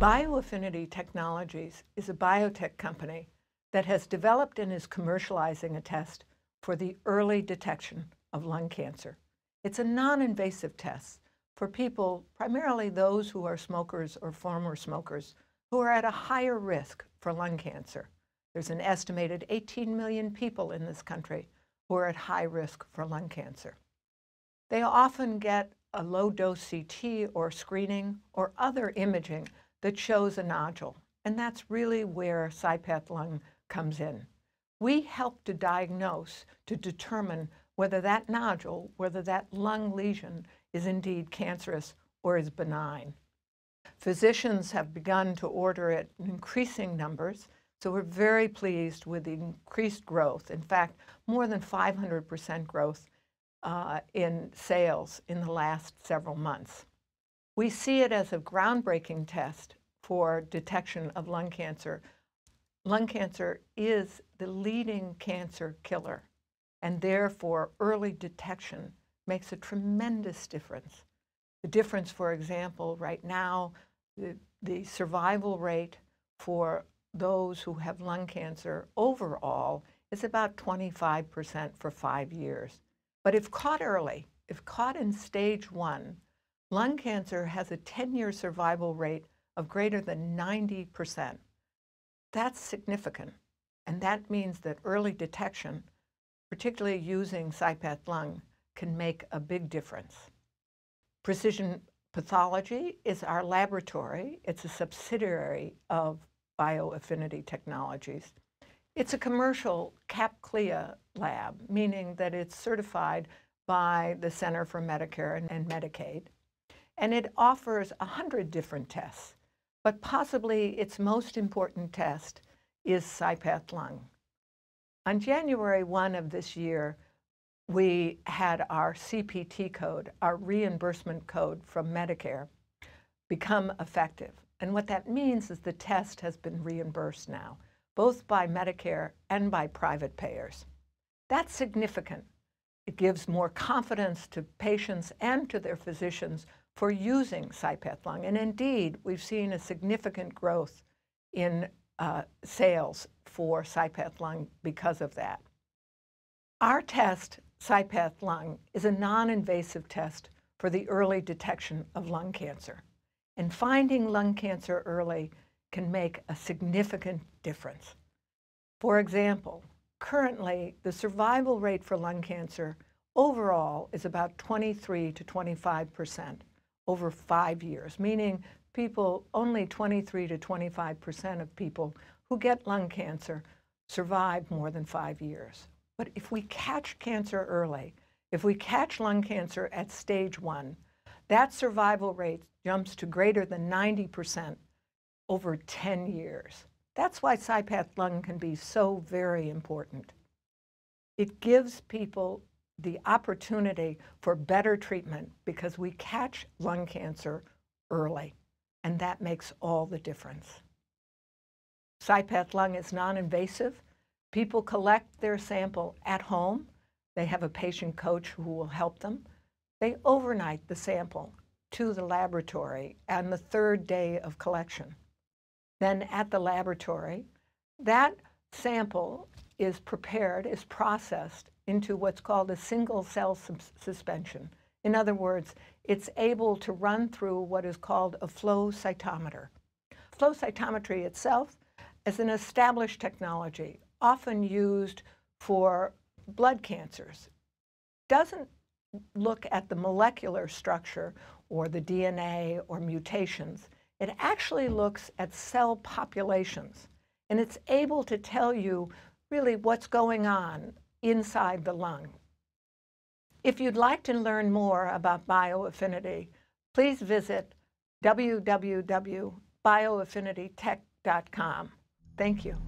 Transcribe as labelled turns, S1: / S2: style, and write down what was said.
S1: BioAffinity Technologies is a biotech company that has developed and is commercializing a test for the early detection of lung cancer. It's a non-invasive test for people, primarily those who are smokers or former smokers, who are at a higher risk for lung cancer. There's an estimated 18 million people in this country who are at high risk for lung cancer. They often get a low dose CT or screening or other imaging that shows a nodule. And that's really where CyPath Lung comes in. We help to diagnose, to determine whether that nodule, whether that lung lesion is indeed cancerous or is benign. Physicians have begun to order it in increasing numbers, so we're very pleased with the increased growth. In fact, more than 500% growth uh, in sales in the last several months. We see it as a groundbreaking test for detection of lung cancer. Lung cancer is the leading cancer killer, and therefore early detection makes a tremendous difference. The difference, for example, right now, the, the survival rate for those who have lung cancer overall is about 25% for five years. But if caught early, if caught in stage one, lung cancer has a 10-year survival rate of greater than 90%. That's significant. And that means that early detection, particularly using CyPath Lung, can make a big difference. Precision Pathology is our laboratory. It's a subsidiary of BioAffinity Technologies. It's a commercial CAP-CLIA lab, meaning that it's certified by the Center for Medicare and Medicaid. And it offers 100 different tests. But possibly its most important test is CyPath Lung. On January 1 of this year, we had our CPT code, our reimbursement code from Medicare, become effective. And what that means is the test has been reimbursed now, both by Medicare and by private payers. That's significant. It gives more confidence to patients and to their physicians for using CyPath Lung. And indeed, we've seen a significant growth in uh, sales for CyPath Lung because of that. Our test, CyPath Lung, is a non-invasive test for the early detection of lung cancer. And finding lung cancer early can make a significant difference. For example, currently the survival rate for lung cancer overall is about 23 to 25 percent over five years, meaning people, only 23 to 25 percent of people who get lung cancer survive more than five years. But if we catch cancer early, if we catch lung cancer at stage one, that survival rate jumps to greater than 90 percent over 10 years. That's why CyPath lung can be so very important. It gives people the opportunity for better treatment because we catch lung cancer early, and that makes all the difference. CyPath lung is non-invasive. People collect their sample at home. They have a patient coach who will help them. They overnight the sample to the laboratory on the third day of collection. Then at the laboratory, that sample is prepared, is processed into what's called a single cell suspension. In other words, it's able to run through what is called a flow cytometer. Flow cytometry itself is an established technology, often used for blood cancers. Doesn't look at the molecular structure or the DNA or mutations. It actually looks at cell populations, and it's able to tell you really what's going on inside the lung. If you'd like to learn more about bioaffinity, please visit www.bioaffinitytech.com. Thank you.